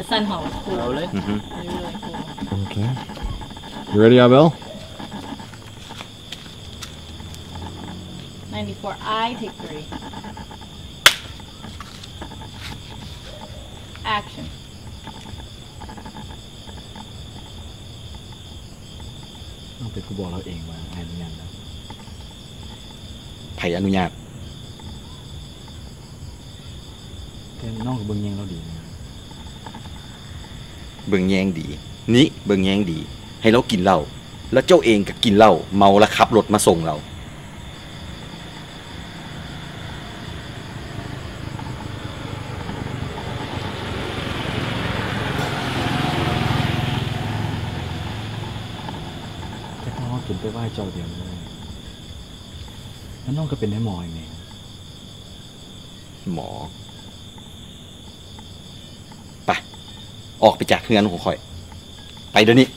The Sun Hall was cool. เอาเลย Mhm. Really, really cool. Okay. You ready, Abel? 94. I take three. Action. ต้องเป็นกูบอกเราเองว่าไงเป็นยังไง ไผอนุญาต แต่น้องกับเบิ้งยังเราดีนะ เบิ่งแยงดี นี่เบิ่งแยงดี ให้เรากินเหล้าแล้วเจ้าเองก็กินเหล้าเมาแล้วขับรถมาส่งเรา แต่ถ้าน้องกินไปไหว้เจ้าเดียวเลยแล้วน้องก็เป็นได้หมอเองเนี่ยหมอ ไป ออกไปจากเฮือนของข่อย ไปเดี๋ยวนี้